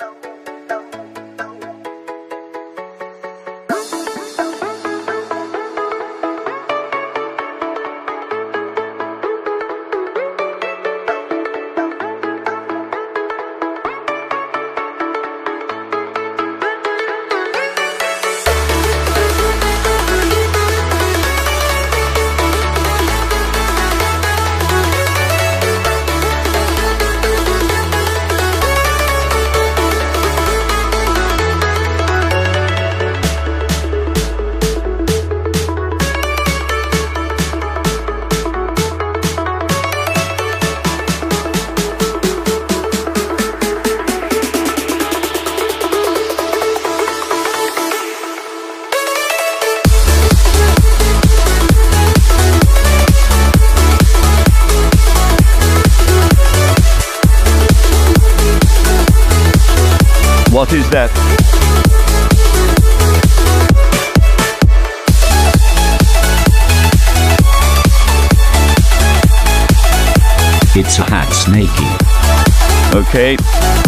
Oh. What is that? It's a hat snakey. Okay.